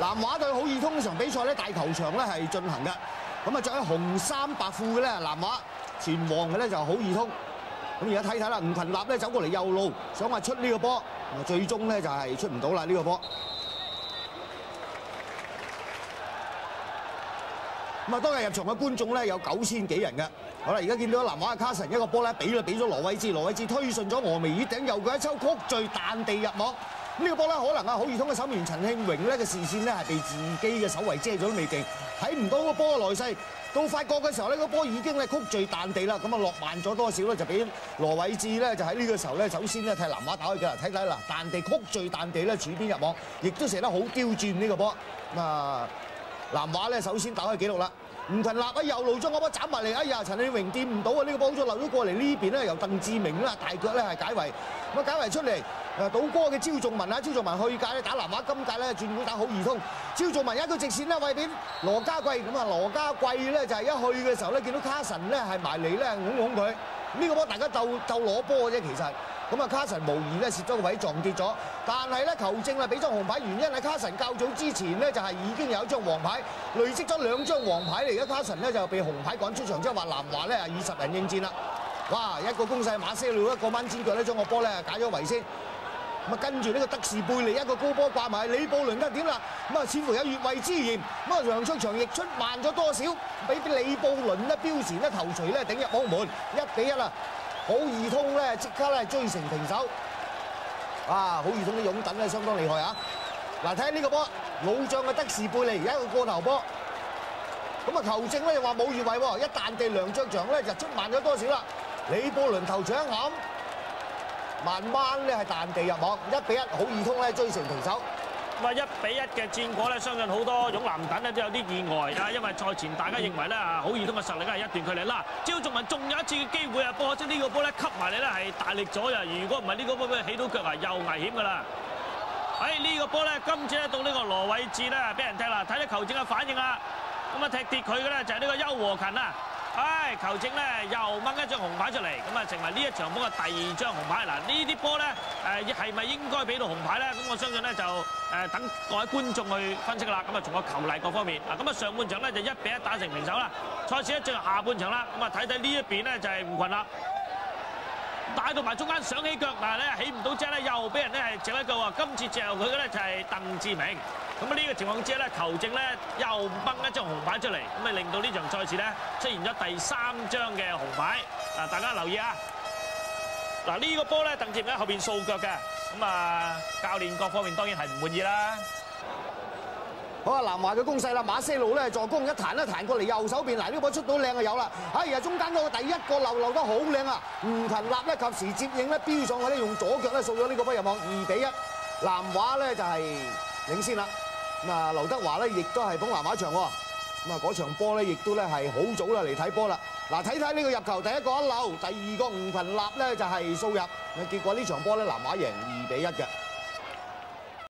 南華對好易通呢場比賽咧，大球場咧係進行嘅。咁啊，着喺紅衫白褲嘅咧，南華前黃嘅咧就好易通。咁而家睇睇啦，吳群立咧走過嚟右路，想話出呢個波，最終咧就係出唔到啦呢個波。咁啊，當日入場嘅觀眾咧有九千幾人嘅。好啦，而家見到南華嘅卡神一個波咧，俾啦俾咗羅偉志，羅偉志推順咗峨眉椅頂，右腳一抽曲墜彈地入網。呢個波咧，可能啊好易通嘅守門員陳慶榮咧嘅視線咧係被自己嘅手圍遮咗都未定，睇唔到個波嘅來勢。到發覺嘅時候咧個波已經咧曲墜彈地啦，咁啊落慢咗多少咧，就俾羅偉志咧就喺呢個時候咧，首先咧替南華打開嘅，睇睇啦，彈地曲墜彈地咧，柱邊入網，亦都射得好刁鑽呢個波。咁啊，南華咧首先打開紀錄啦。吳群立喺右路將個波斬埋嚟，哎呀，陳慶榮掂唔到啊！呢個波好似漏咗過嚟呢邊咧，由鄧志明啦大腳咧係解圍，咁啊解圍出嚟，誒倒戈嘅招仲文啊，招仲文去界咧打南華，今界咧轉會打好易通，招仲文一個直線咧喂俾羅家貴，咁啊羅家貴咧就係一去嘅時候咧見到卡神咧係埋嚟咧擁擁佢，呢個波大家鬥鬥攞波嘅啫其實。咁啊，卡神無疑咧蝕咗個位撞跌咗，但係咧球證啊俾張紅牌，原因係卡神較早之前咧就係已經有一張黃牌，累積咗兩張黃牌嚟，而家卡神咧就被紅牌趕出場，即係話南華咧係二十人應戰啦。哇！一個攻勢馬些路一個掹尖腳咧將個波咧解咗圍先，咁啊跟住呢個德士貝利一個高波掛埋李布倫得點啦，咁啊似乎有越位之嫌，咁啊楊出祥亦出慢咗多少，俾李布倫咧標前咧頭槌咧頂入網門，一比一啦。好易通咧，即刻咧追成平手。啊，好易通啲擁躉咧，相當厲害啊！嗱，睇下呢個波，老將嘅德士貝利而家一個過頭波。咁啊，球證咧又話冇越位喎，一彈地梁卓祥咧就出慢咗多少啦。李布倫頭搶冚，慢慢咧係彈地入網，一比一，好易通咧追成平手。咁啊，一比一嘅戰果咧，相信好多勇男躉咧都有啲意外啊，因為賽前大家認為咧啊，好易通嘅實力咧係一段距離啦。招仲文仲有一次嘅機會啊，不過即呢個波咧吸埋你咧係大力咗啊！如果唔係呢個波俾佢起到腳啊，又危險㗎啦。喺呢個波咧，今次咧到呢個羅偉智咧俾人踢啦，睇睇球證嘅反應啦。咁啊踢跌佢嘅咧就係呢個邱和勤啊。唉，球證咧又掹一張紅牌出嚟，咁啊成為呢一場波嘅第二張紅牌。嗱，呢啲波咧誒係咪應該俾到紅牌咧？咁我相信咧就誒等各位觀眾去分析啦。咁啊從個球例各方面，嗱咁啊上半場咧就一比一打成平手啦。賽事咧進入下半場啦，咁啊睇睇呢一邊咧就係吳群啦，打到埋中間上起腳，但係咧起唔到隻咧，又俾人咧係嚼一腳喎。今次嚼佢嘅咧就係鄧志明。咁啊呢個情況之下咧，球證咧又掹一張紅牌出嚟，咁啊令到呢場賽事咧出現咗第三張嘅紅牌。嗱，大家留意啊！嗱呢個波咧，鄧志明喺後邊掃腳嘅，咁啊教練各方面當然係唔滿意啦。好啊，南華嘅攻勢啦，馬西路咧助攻一彈一彈過嚟右手邊，嗱呢波出到靚就有啦。哎呀，中間嗰個第一個漏漏得好靚啊！吳勤立咧及時接應咧，飆上去咧用左腳咧掃咗呢個波入網，二比一。南華咧就係領先啦。咁啊，劉德華咧亦都係捧南華場喎。咁啊，嗰場波咧亦都咧係好早啦嚟睇波啦。嗱，睇睇呢個入球，第一個一漏，第二個吳勤立咧就係掃入。咁結果呢場波咧南華贏二比一嘅。